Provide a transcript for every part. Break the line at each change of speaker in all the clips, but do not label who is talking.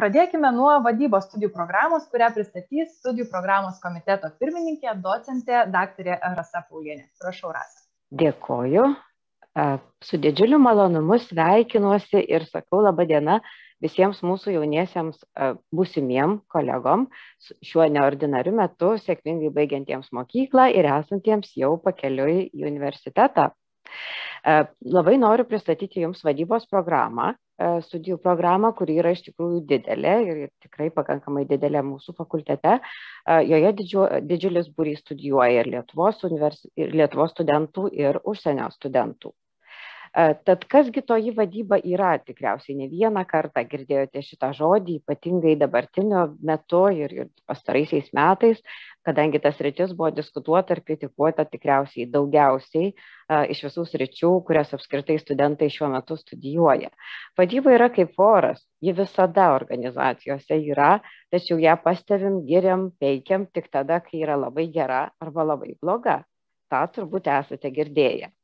Pradėkime nuo vadybos studijų programos, kurią pristatys studijų programos komiteto pirmininkė, docentė daktarė Rasa Paulienė. Prašau, Rasa.
Dėkoju. Su didžiuliu malonumu sveikinuosi ir sakau laba diena visiems mūsų jauniesiems būsimiem kolegom šiuo neordinariu metu, sėkmingai baigiantiems mokyklą ir esantiems jau pakeliui į universitetą. Labai noriu pristatyti Jums vadybos programą, studijų programą, kuri yra iš tikrųjų didelė ir tikrai pakankamai didelė mūsų fakultete. Joje didžiu, didžiulis būrys studijuoja ir Lietuvos, univers, ir Lietuvos studentų, ir užsienio studentų. Tad kasgi toji vadyba yra, tikriausiai ne vieną kartą girdėjote šitą žodį, ypatingai dabartiniu metu ir, ir pastaraisiais metais, kadangi tas rytis buvo diskutuota ir kritikuota tikriausiai daugiausiai a, iš visų sričių, kurias apskritai studentai šiuo metu studijuoja. Vadyba yra kaip oras, ji visada organizacijose yra, tačiau ją pastebim, giriam, peikiam tik tada, kai yra labai gera arba labai bloga. Ta turbūt esate girdėję.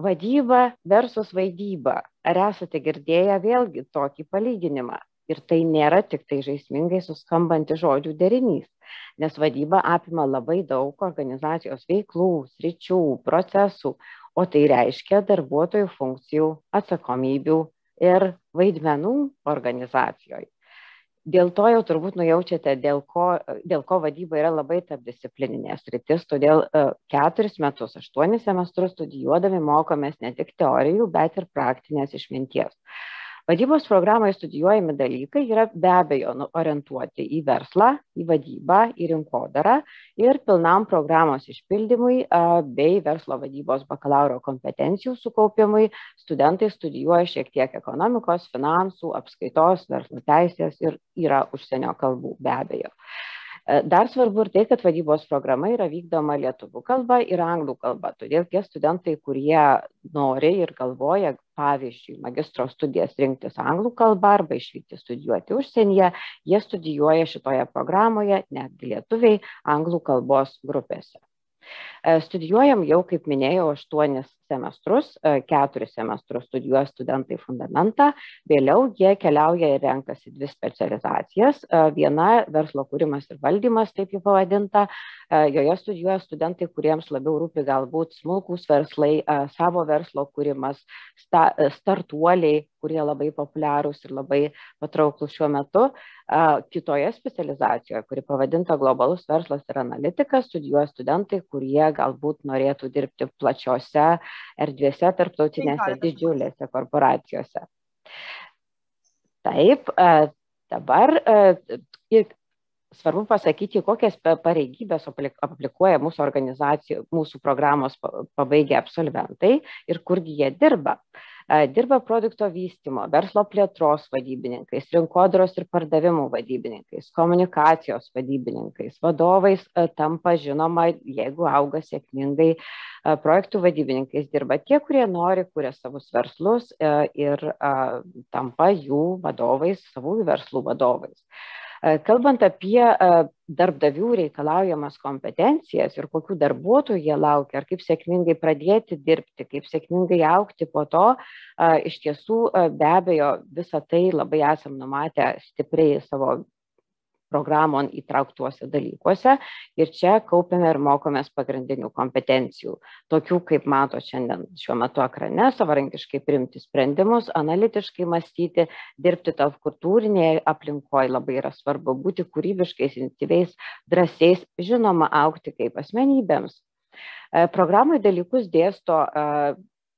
Vadyba versus vaidyba. Ar esate girdėję vėlgi tokį palyginimą? Ir tai nėra tik tai žaismingai suskambanti žodžių derinys, nes vadyba apima labai daug organizacijos veiklų, sričių, procesų, o tai reiškia darbuotojų funkcijų, atsakomybių ir vaidmenų organizacijoje. Dėl to jau turbūt nujaučiate, dėl ko, dėl ko vadyba yra labai tarpdisciplininė sritis, todėl keturis metus, aštuonis semestrus studijuodami mokomės ne tik teorijų, bet ir praktinės išminties. Vadybos programoje studijuojami dalykai yra be abejo nu, orientuoti į verslą, į vadybą, į rinkodarą ir pilnam programos išpildymui bei verslo vadybos bakalauro kompetencijų sukaupimui studentai studijuoja šiek tiek ekonomikos, finansų, apskaitos, verslo teisės ir yra užsienio kalbų be abejo. Dar svarbu ir tai, kad vadybos programa yra vykdoma lietuvių kalba ir anglų kalba. Todėl tie studentai, kurie nori ir galvoja, pavyzdžiui, magistro studijas rinktis anglų kalbą arba išvykti studijuoti užsienyje, jie studijuoja šitoje programoje, netgi lietuviai, anglų kalbos grupėse. Studijuojam jau, kaip minėjau, aštuonis semestrus, keturis semestrus studijuoja studentai fundamentą, vėliau jie keliauja ir renkasi dvi specializacijas. Viena verslo kūrimas ir valdymas, taip jau pavadinta, joje studijuoja studentai, kuriems labiau rūpi galbūt smulkus verslai, savo verslo kūrimas, startuoliai, kurie labai populiarūs ir labai patrauklus šiuo metu. Kitoje specializacijoje, kuri pavadinta globalus verslas ir analitika, studijuoja studentai, kurie galbūt norėtų dirbti plačiose erdvėse, tarptautinėse didžiulėse korporacijose. Taip, dabar ir svarbu pasakyti, kokias pareigybės aplikuoja mūsų organizacijų, mūsų programos pabaigę absolventai ir kurgi jie dirba dirba produkto vystymo, verslo plėtros vadybininkais, rinkodaros ir pardavimų vadybininkais, komunikacijos vadybininkais, vadovais tampa žinoma, jeigu auga sėkmingai, projektų vadybininkais dirba tie, kurie nori, kuria savus verslus ir tampa jų vadovais, savų verslų vadovais. Kalbant apie darbdavių reikalaujamas kompetencijas ir kokių darbuotojų jie laukia, ar kaip sėkmingai pradėti dirbti, kaip sėkmingai aukti po to, iš tiesų be abejo visą tai labai esam numatę stipriai savo programon įtrauktuose dalykuose ir čia kaupiame ir mokomės pagrindinių kompetencijų, tokių kaip mato šiandien šiuo metu ekrane, savarankiškai priimti sprendimus, analitiškai mąstyti, dirbti tarp kultūrinėje aplinkoje labai yra svarbu būti kūrybiškais, iniciatyviais, drąsiais, žinoma, aukti kaip asmenybėms. Programai dalykus dėsto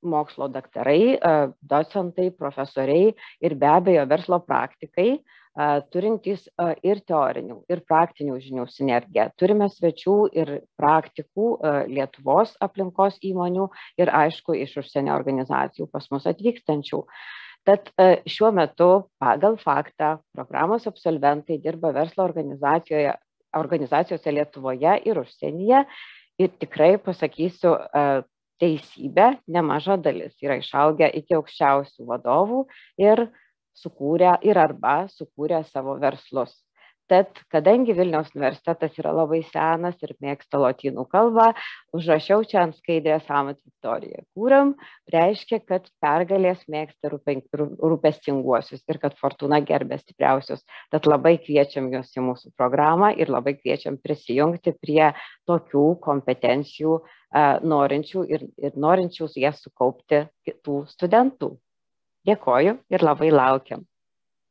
mokslo daktarai, docentai, profesoriai ir be abejo verslo praktikai, turintys ir teorinių, ir praktinių žinių sinergiją. Turime svečių ir praktikų Lietuvos aplinkos įmonių ir aišku iš užsienio organizacijų pas mus atvykstančių. Tad šiuo metu pagal faktą programos absolventai dirba verslo organizacijose Lietuvoje ir užsienyje ir tikrai pasakysiu teisybę, nemaža dalis yra išaugę iki aukščiausių vadovų ir sukūrę ir arba sukūrę savo verslus. Tad, kadangi Vilniaus universitetas yra labai senas ir mėgsta lotynų kalbą, užrašiau čia ant skaidrės Amat Viktoriją. Kūram reiškia, kad pergalės mėgsta rūpestinguosius ir kad fortuna gerbė stipriausius. Tad labai kviečiam jūs į mūsų programą ir labai kviečiam prisijungti prie tokių kompetencijų norinčių ir, ir norinčių jas sukaupti kitų studentų. Dėkoju ir labai laukiam.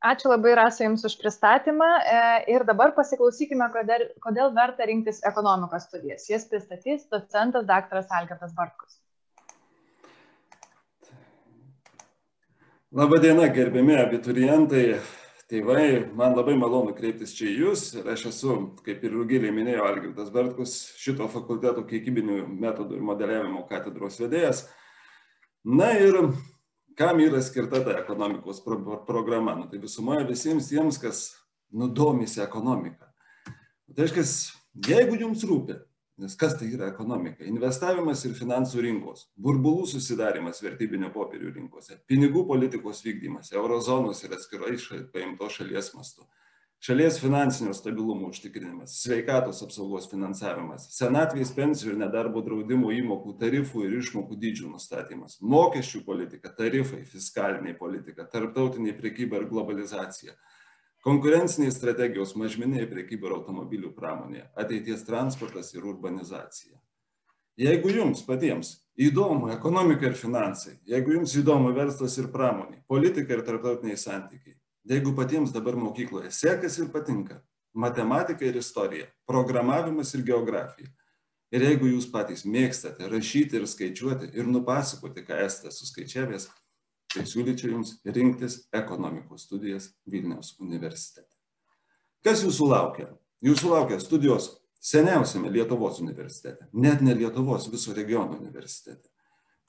Ačiū labai, Rasa, Jums už pristatymą. E, ir dabar pasiklausykime, kodėl, kodėl verta rinktis ekonomikos studijas. Jas pristatys docentas dr. Algirdas Bartkus.
Labadiena, gerbiami abiturientai, tėvai, man labai malonu kreiptis čia į Jūs. Ir aš esu, kaip ir Rugilė minėjo, Algirdas Bartkus, šito fakulteto kiekybinių metodų ir modeliavimo katedros vedėjas. Na ir kam yra skirta ta ekonomikos pro programa? Nu, tai visumoje visiems tiems, kas nudomisi ekonomiką. Tai reiškia, jeigu jums rūpi, nes kas tai yra ekonomika? Investavimas ir finansų rinkos, burbulų susidarimas vertybinio popierių rinkose, pinigų politikos vykdymas, eurozonos ir atskirai paimto šalies mastu šalies finansinio stabilumo užtikrinimas, sveikatos apsaugos finansavimas, senatvės pensijų ir nedarbo draudimo įmokų tarifų ir išmokų dydžių nustatymas, mokesčių politika, tarifai, fiskaliniai politika, tarptautiniai priekyba ir globalizacija, konkurenciniai strategijos mažmeniai priekyba ir automobilių pramonėje, ateities transportas ir urbanizacija. Jeigu jums patiems įdomu ekonomika ir finansai, jeigu jums įdomu verslas ir pramonė, politika ir tarptautiniai santykiai, Jeigu patiems dabar mokykloje sekasi ir patinka matematika ir istorija, programavimas ir geografija, ir jeigu jūs patys mėgstate rašyti ir skaičiuoti ir nupasakoti, ką esate suskaičiavęs, tai siūlyčiau jums rinktis ekonomikos studijas Vilniaus universitete. Kas jūsų laukia? Jūsų laukia studijos seniausiame Lietuvos universitete, net ne Lietuvos viso regiono universitete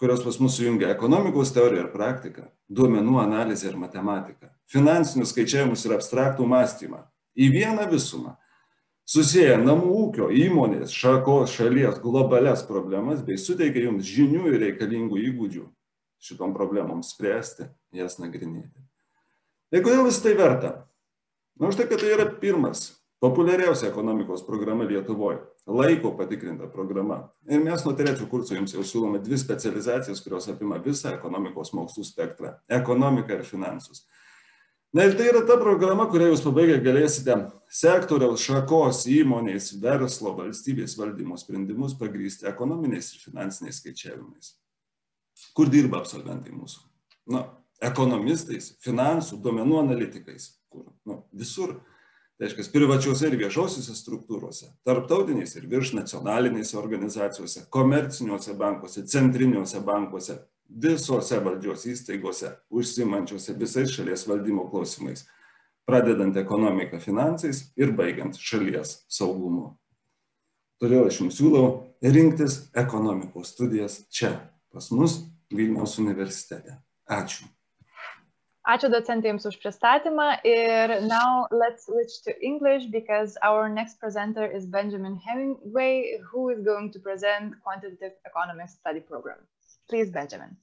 kurios pas mus sujungia ekonomikos teoriją ir praktiką, duomenų analizę ir matematiką, finansinius skaičiavimus ir abstraktų mąstymą į vieną visumą, susiję namų ūkio, įmonės, šakos, šalies, globales problemas bei suteikia jums žinių ir reikalingų įgūdžių šitom problemoms spręsti, jas nagrinėti. Ir kodėl vis tai verta? Na, už tai, kad tai yra pirmas populiariausia ekonomikos programa Lietuvoje, laiko patikrinta programa. Ir mes nuo trečio kurso jums jau siūlome dvi specializacijas, kurios apima visą ekonomikos mokslų spektrą - ekonomiką ir finansus. Na ir tai yra ta programa, kurią jūs pabaigę galėsite sektoriaus šakos įmonės, verslo, valstybės valdymo sprendimus pagrysti ekonominiais ir finansiniais skaičiavimais. Kur dirba absolventai mūsų? Na, ekonomistais, finansų, duomenų analitikais. Kur? Nu, visur reiškia, privačiuose ir viešosiuose struktūrose, tarptautinėse ir virš nacionalinėse organizacijose, komerciniuose bankuose, centriniuose bankuose, visose valdžios įstaigose, užsimančiose visais šalies valdymo klausimais, pradedant ekonomiką finansais ir baigiant šalies saugumu. Todėl aš jums siūlau rinktis ekonomikos studijas čia, pas mus Vilniaus universitete. Ačiū.
Ačiū už pristatymą ir now let's switch to English because our next presenter is Benjamin Hemingway who is going to present quantitative economics study program. Please Benjamin.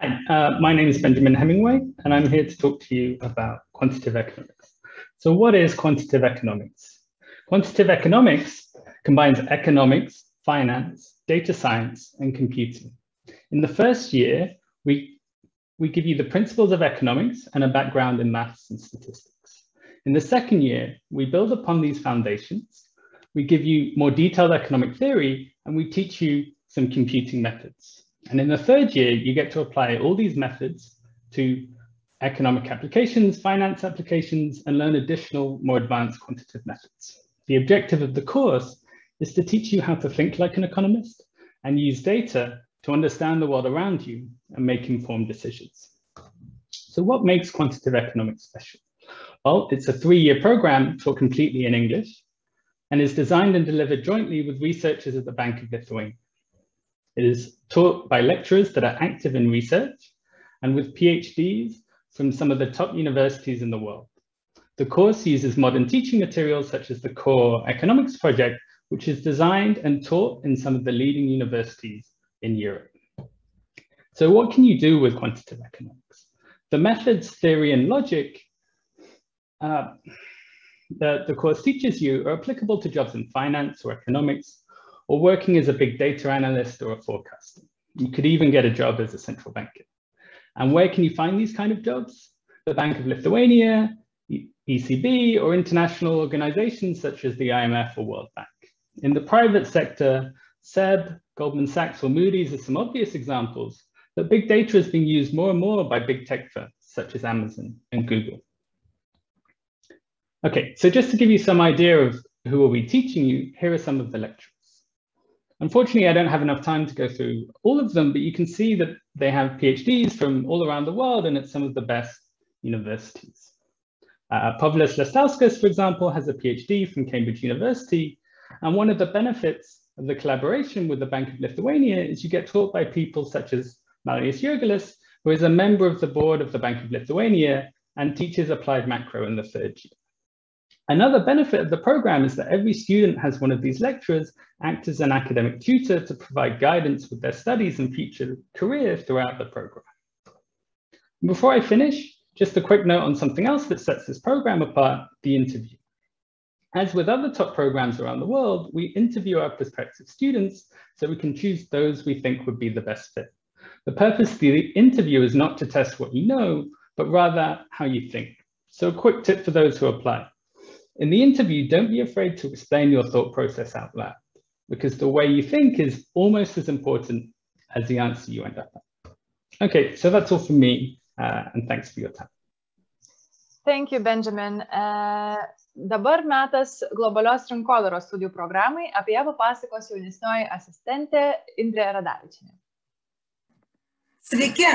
Hi, uh, my name is Benjamin Hemingway and I'm here to talk to you about quantitative economics. So what is quantitative economics? Quantitative economics combines economics, finance, data science and computing. In the first year, we we give you the principles of economics and a background in maths and statistics. In the second year, we build upon these foundations. We give you more detailed economic theory and we teach you some computing methods. And in the third year, you get to apply all these methods to economic applications, finance applications, and learn additional, more advanced quantitative methods. The objective of the course is to teach you how to think like an economist and use data to understand the world around you and make informed decisions. So what makes quantitative economics special? Well, it's a three-year program taught completely in English and is designed and delivered jointly with researchers at the Bank of Lithuania. It is taught by lecturers that are active in research and with PhDs from some of the top universities in the world. The course uses modern teaching materials such as the Core Economics Project, which is designed and taught in some of the leading universities in Europe. So what can you do with quantitative economics? The methods, theory, and logic uh, that the course teaches you are applicable to jobs in finance or economics, or working as a big data analyst or a forecaster. You could even get a job as a central banker. And where can you find these kind of jobs? The Bank of Lithuania, ECB, or international organizations such as the IMF or World Bank. In the private sector, SEB, Goldman Sachs, or Moody's are some obvious examples, but big data is being used more and more by big tech firms such as Amazon and Google. Okay, so just to give you some idea of who will be teaching you, here are some of the lectures. Unfortunately, I don't have enough time to go through all of them, but you can see that they have PhDs from all around the world and at some of the best universities. Uh, Lestauskas, for example, has a PhD from Cambridge University. And one of the benefits the collaboration with the Bank of Lithuania is you get taught by people such as Marius Jurgelis, who is a member of the board of the Bank of Lithuania and teaches applied macro in the third year. Another benefit of the program is that every student has one of these lecturers act as an academic tutor to provide guidance with their studies and future career throughout the program. Before I finish, just a quick note on something else that sets this program apart, the interview. As with other top programs around the world, we interview our prospective students so we can choose those we think would be the best fit. The purpose of the interview is not to test what you know, but rather how you think. So a quick tip for those who apply. In the interview, don't be afraid to explain your thought process out loud, because the way you think is almost as important as the answer you end up at. Okay, so that's all from me, uh, and thanks for your time.
Thank you, Benjamin. Uh, dabar metas globalios rinkodaros studijų programai, apie ją papasakos jaunesnioji asistentė Indrė Radavičinė.
Sveiki,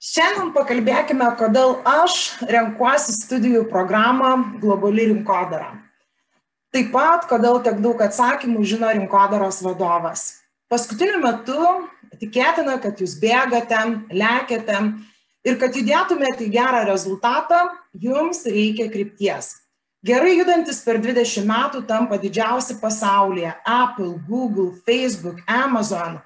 Šiandien pakalbėkime, kodėl aš renkuosi studijų programą Globali rinkodara. Taip pat, kodėl tiek daug atsakymų žino rinkodaros vadovas. Paskutiniu metu tikėtina, kad jūs bėgate, lekiate ir kad judėtumėte į gerą rezultatą, jums reikia krypties. Gerai judantis per 20 metų tampa didžiausi pasaulyje - Apple, Google, Facebook, Amazon.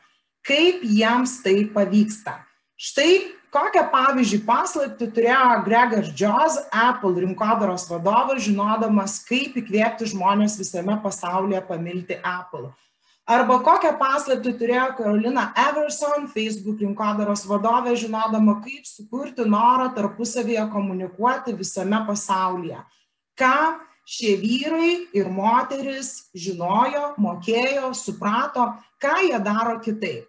Kaip jiems tai pavyksta? Štai Kokią pavyzdžiui paslapti turėjo Gregas Jaws, Apple rinkodaros vadovas, žinodamas, kaip įkvėpti žmonės visame pasaulyje pamilti Apple. Arba kokią paslapti turėjo Karolina Everson, Facebook rinkodaros vadovė, žinodama, kaip sukurti norą tarpusavyje komunikuoti visame pasaulyje. Ką šie vyrai ir moteris žinojo, mokėjo, suprato, ką jie daro kitaip.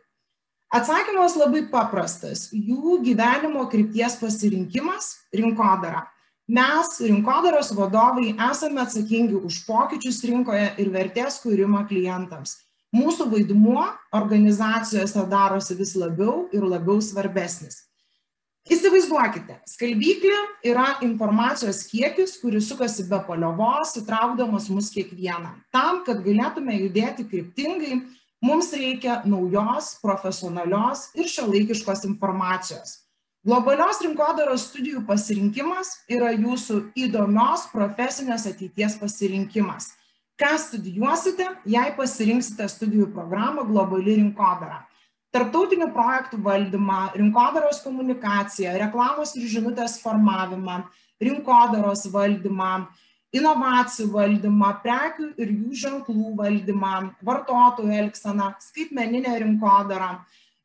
Atsakymas labai paprastas. Jų gyvenimo krypties pasirinkimas - rinkodara. Mes, rinkodaros vadovai, esame atsakingi už pokyčius rinkoje ir vertės kūrimą klientams. Mūsų vaidmuo organizacijose darosi vis labiau ir labiau svarbesnis. Įsivaizduokite, skalbyklė yra informacijos kiekis, kuris sukasi be paliovos, įtraukdamas mus kiekvieną. Tam, kad galėtume judėti kryptingai, mums reikia naujos, profesionalios ir šiuolaikiškos informacijos. Globalios rinkodaros studijų pasirinkimas yra jūsų įdomios profesinės ateities pasirinkimas. Ką studijuosite, jei pasirinksite studijų programą Globali rinkodara? Tarptautinių projektų valdymą, rinkodaros komunikaciją, reklamos ir žinutės formavimą, rinkodaros valdymą, inovacijų valdymą, prekių ir jų ženklų valdymą, vartotojų elgseną, skaitmeninę rinkodarą.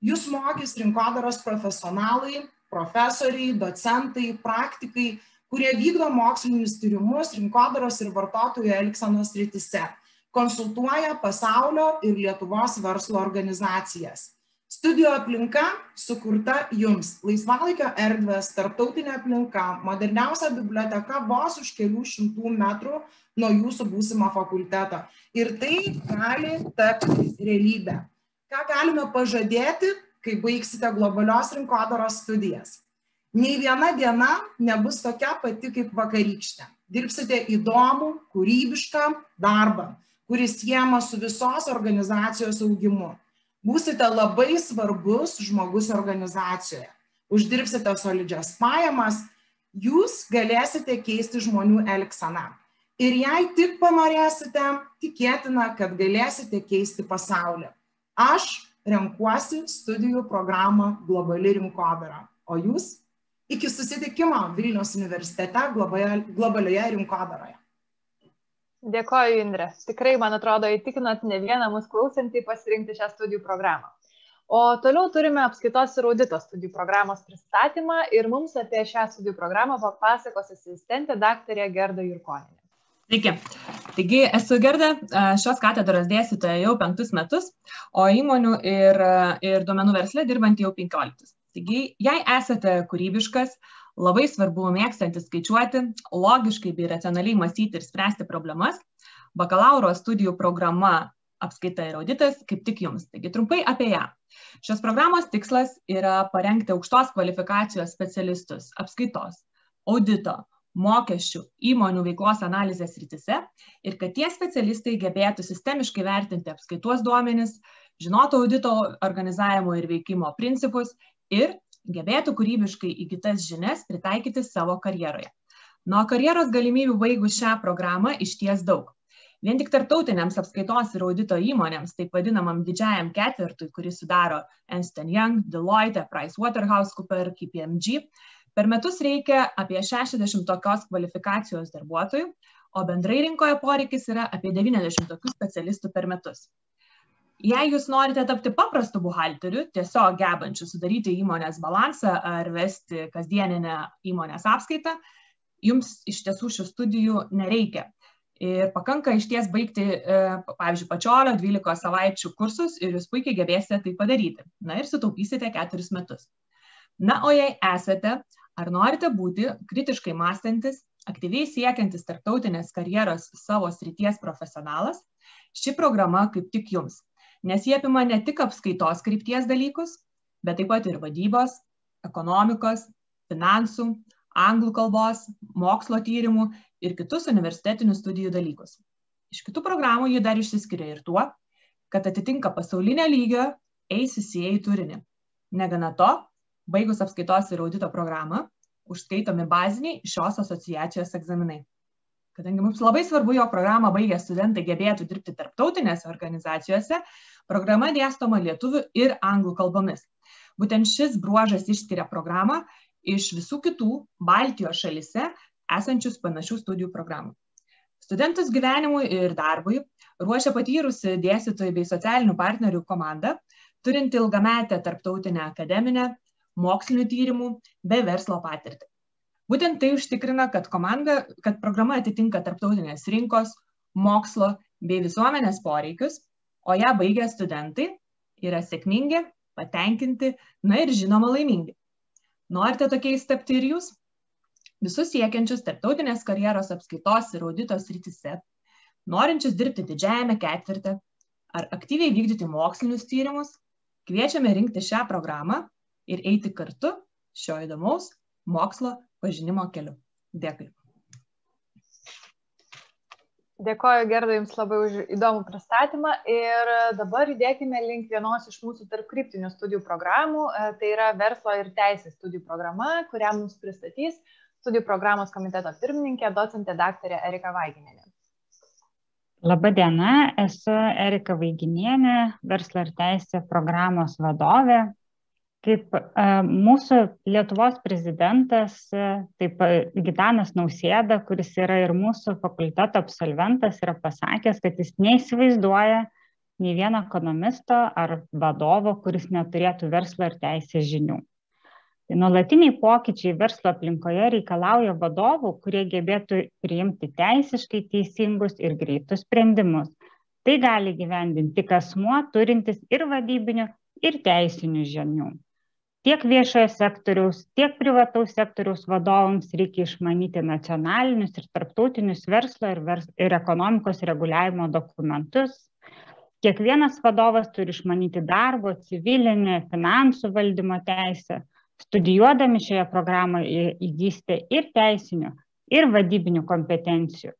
Jūs mokys rinkodaros profesionalai, profesoriai, docentai, praktikai, kurie vykdo mokslinius tyrimus rinkodaros ir vartotojų elgsenos rytise, konsultuoja pasaulio ir Lietuvos verslo organizacijas. Studijų aplinka sukurta jums. Laisvalaikio erdvės, tarptautinė aplinka, moderniausia biblioteka vos už kelių šimtų metrų nuo jūsų būsimo fakulteto. Ir tai gali tapti realybę. Ką galime pažadėti, kai baigsite globalios rinkodaros studijas? Nei viena diena nebus tokia pati kaip vakarykštė. Dirbsite įdomų, kūrybišką darbą, kuris siema su visos organizacijos augimu būsite labai svarbus žmogus organizacijoje. Uždirbsite solidžias pajamas, jūs galėsite keisti žmonių elgseną. Ir jei tik panorėsite, tikėtina, kad galėsite keisti pasaulį. Aš renkuosi studijų programą Globali rinkodara. O jūs? Iki susitikimo Vilnius universitete globalioje rinkodaroje.
Dėkoju, Indrė. Tikrai, man atrodo, įtikinot ne vieną mūsų klausantį pasirinkti šią studijų programą. O toliau turime apskaitos ir audito studijų programos pristatymą ir mums apie šią studijų programą papasakos asistentė daktarė Gerda Jurkoninė.
Sveiki. Taigi esu Gerda, šios katedros dėstytoja jau penktus metus, o įmonių ir, ir duomenų versle dirbant jau penkioliktus. Taigi, jei esate kūrybiškas, labai svarbu mėgstantis skaičiuoti, logiškai bei racionaliai mąstyti ir spręsti problemas, bakalauro studijų programa apskaita ir auditas kaip tik jums. Taigi trumpai apie ją. Šios programos tikslas yra parengti aukštos kvalifikacijos specialistus apskaitos, audito, mokesčių, įmonių veiklos analizės rytise ir kad tie specialistai gebėtų sistemiškai vertinti apskaitos duomenis, žinotų audito organizavimo ir veikimo principus ir gebėtų kūrybiškai įgytas žinias pritaikyti savo karjeroje. Nuo karjeros galimybių baigus šią programą iš ties daug. Vien tik tarptautiniams apskaitos ir audito įmonėms, taip vadinamam didžiajam ketvirtui, kuris sudaro Ernst Young, Deloitte, PricewaterhouseCoopers, KPMG, per metus reikia apie 60 tokios kvalifikacijos darbuotojų, o bendrai rinkoje poreikis yra apie 90 tokių specialistų per metus. Jei jūs norite tapti paprastu buhalteriu, tiesiog gebančiu sudaryti įmonės balansą ar vesti kasdieninę įmonės apskaitą, jums iš tiesų šių studijų nereikia. Ir pakanka iš ties baigti, e, pavyzdžiui, pačiolio 12 savaičių kursus ir jūs puikiai gebėsite tai padaryti. Na ir sutaupysite keturis metus. Na, o jei esate ar norite būti kritiškai mąstantis, aktyviai siekiantis tarptautinės karjeros savo srities profesionalas, ši programa kaip tik jums nes jie apima ne tik apskaitos krypties dalykus, bet taip pat ir vadybos, ekonomikos, finansų, anglų kalbos, mokslo tyrimų ir kitus universitetinių studijų dalykus. Iš kitų programų jie dar išsiskiria ir tuo, kad atitinka pasaulinio lygio ACCA turinį. Negana to, baigus apskaitos ir audito programą, užskaitomi baziniai šios asociacijos egzaminai. Kadangi mums labai svarbu, jo programą baigę studentai gebėtų dirbti tarptautinėse organizacijose, programa dėstoma lietuvių ir anglų kalbomis. Būtent šis bruožas išskiria programą iš visų kitų Baltijos šalise esančius panašių studijų programų. Studentus gyvenimui ir darbui ruošia patyrusi dėstytojai bei socialinių partnerių komanda, turinti ilgametę tarptautinę akademinę, mokslinių tyrimų bei verslo patirtį. Būtent tai užtikrina, kad, komanda, kad programa atitinka tarptautinės rinkos, mokslo bei visuomenės poreikius, o ją baigę studentai yra sėkmingi, patenkinti, na ir žinoma laimingi. Norite tokiais tapti ir jūs? Visus siekiančius tarptautinės karjeros apskaitos ir auditos rytise, norinčius dirbti didžiajame ketvirte ar aktyviai vykdyti mokslinius tyrimus, kviečiame rinkti šią programą ir eiti kartu šio įdomaus mokslo pažinimo keliu. Dėkui.
Dėkoju Gerda Jums labai už įdomų pristatymą ir dabar judėkime link vienos iš mūsų tarpkryptinių studijų programų. E, tai yra verslo ir teisės studijų programa, kurią mums pristatys studijų programos komiteto pirmininkė, docentė daktarė Erika Vaiginėnė.
Labadiena, esu Erika Vaiginienė, verslo ir teisė programos vadovė kaip mūsų Lietuvos prezidentas, taip Gitanas Nausėda, kuris yra ir mūsų fakulteto absolventas, yra pasakęs, kad jis neįsivaizduoja nei vieno ekonomisto ar vadovo, kuris neturėtų verslo ir teisės žinių. Tai nuolatiniai pokyčiai verslo aplinkoje reikalauja vadovų, kurie gebėtų priimti teisiškai teisingus ir greitus sprendimus. Tai gali gyvendinti tik asmuo turintis ir vadybinių, ir teisinių žinių tiek viešojo sektoriaus tiek privataus sektoriaus vadovams reikia išmanyti nacionalinius ir tarptautinius verslo ir, vers, ir ekonomikos reguliavimo dokumentus. Kiekvienas vadovas turi išmanyti darbo, civilinę, finansų valdymo teisę. Studijuodami šioje programoje įgysite ir teisinių, ir vadybinių kompetencijų.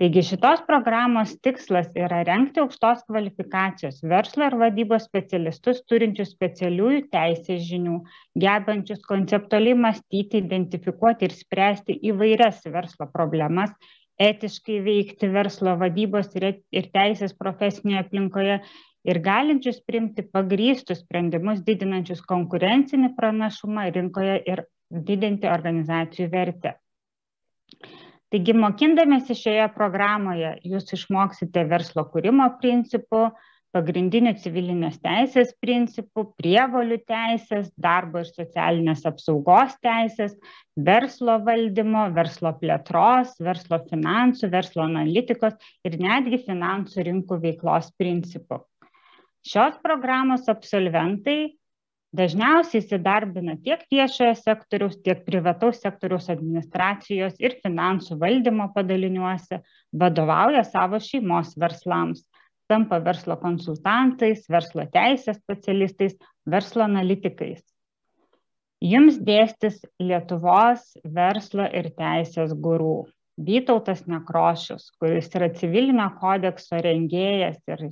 Taigi šitos programos tikslas yra renkti aukštos kvalifikacijos verslo ir vadybos specialistus turinčius specialiųjų teisės žinių, gebančius konceptualiai mąstyti, identifikuoti ir spręsti įvairias verslo problemas, etiškai veikti verslo vadybos ir teisės profesinėje aplinkoje ir galinčius priimti pagrystus sprendimus, didinančius konkurencinį pranašumą rinkoje ir didinti organizacijų vertę. Taigi, mokindamėsi šioje programoje, jūs išmoksite verslo kūrimo principų, pagrindinių civilinės teisės principų, prievolių teisės, darbo ir socialinės apsaugos teisės, verslo valdymo, verslo plėtros, verslo finansų, verslo analitikos ir netgi finansų rinkų veiklos principų. Šios programos absolventai dažniausiai įsidarbina tiek viešojo sektoriaus, tiek privataus sektoriaus administracijos ir finansų valdymo padaliniuose, vadovauja savo šeimos verslams tampa verslo konsultantais, verslo teisės specialistais, verslo analitikais. Jums dėstis Lietuvos verslo ir teisės gurų. Vytautas Nekrošius, kuris yra civilinio kodekso rengėjas ir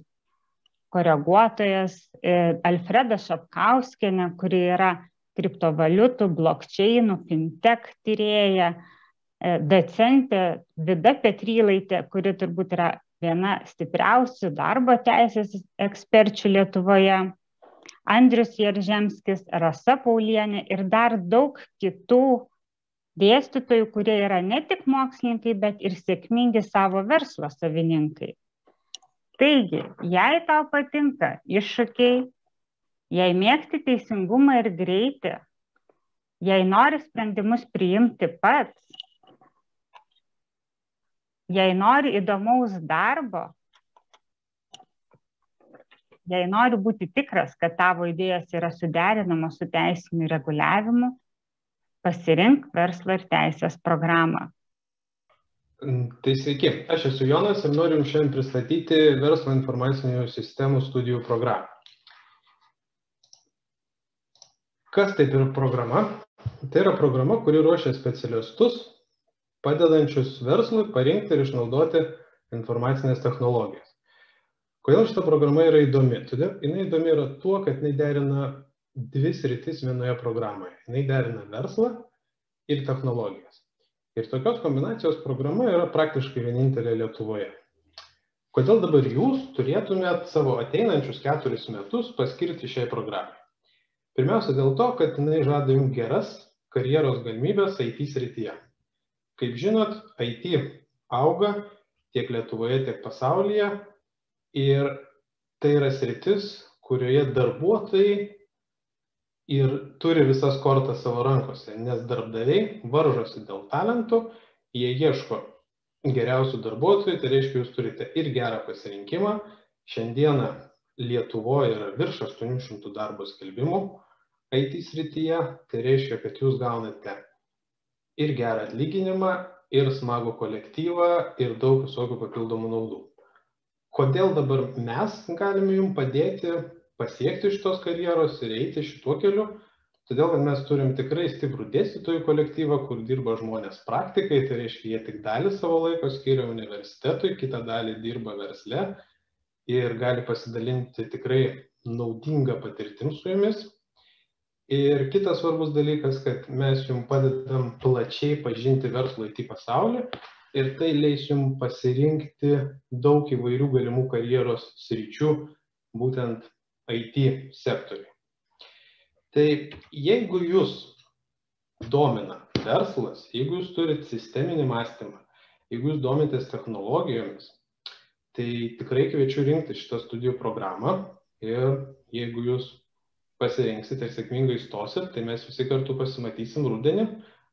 koreguotojas, e, Alfreda Šapkauskinė, kuri yra kriptovaliutų, blokčiainų, fintech tyrėja, e, docentė Vida Petrylaitė, kuri turbūt yra viena stipriausių darbo teisės eksperčių Lietuvoje, Andrius Jeržemskis, Rasa Paulienė ir dar daug kitų dėstytojų, kurie yra ne tik mokslininkai, bet ir sėkmingi savo verslo savininkai. Taigi, jei tau patinka iššūkiai, jei mėgsti teisingumą ir greitį, jei nori sprendimus priimti pats, jei nori įdomaus darbo, jei nori būti tikras, kad tavo idėjas yra suderinamos su teisiniu reguliavimu, pasirink verslo ir teisės programą.
Mm, tai sveiki, aš esu Jonas ir noriu Jums šiandien pristatyti verslo informacinių sistemų studijų programą. Kas tai yra programa? Tai yra programa, kuri ruošia specialistus padedančius verslui parinkti ir išnaudoti informacinės technologijas. Kodėl šita programa yra įdomi? Todėl jinai įdomi yra tuo, kad jinai derina dvi sritis vienoje programoje. Jinai derina verslą ir technologijas. Ir tokios kombinacijos programa yra praktiškai vienintelė Lietuvoje. Kodėl dabar jūs turėtumėt savo ateinančius keturis metus paskirti šiai programai? Pirmiausia dėl to, kad jinai žada jums geras karjeros galimybės IT srityje. Kaip žinot, IT auga tiek Lietuvoje, tiek pasaulyje ir tai yra sritis, kurioje darbuotojai ir turi visas kortas savo rankose, nes darbdaviai varžosi dėl talentų, jie ieško geriausių darbuotojų, tai reiškia, jūs turite ir gerą pasirinkimą. Šiandieną Lietuvoje yra virš 800 darbo skelbimų IT srityje, tai reiškia, kad jūs gaunate ir gerą atlyginimą, ir smagų kolektyvą, ir daug visokių papildomų naudų. Kodėl dabar mes galime jums padėti pasiekti šitos karjeros ir eiti šituo keliu? Todėl, kad mes turim tikrai stiprų dėstytojų kolektyvą, kur dirba žmonės praktikai, tai reiškia, jie tik dalį savo laiko skiria universitetui, kitą dalį dirba versle ir gali pasidalinti tikrai naudingą patirtim su jumis. Ir kitas svarbus dalykas, kad mes jums padedam plačiai pažinti verslo IT pasaulį ir tai leis jums pasirinkti daug įvairių galimų karjeros sričių, būtent IT sektoriui. Tai jeigu jūs domina verslas, jeigu jūs turite sisteminį mąstymą, jeigu jūs domitės technologijomis, tai tikrai kviečiu rinkti šitą studijų programą ir jeigu jūs pasirinksit ir sėkmingai stosit, tai mes visi kartu pasimatysim rudenį.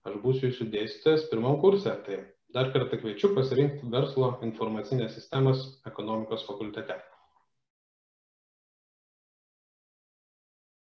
Aš būsiu jūsų dėstytojas pirmam kurse. Tai dar kartą kviečiu pasirinkti verslo informacinės sistemas ekonomikos fakultete.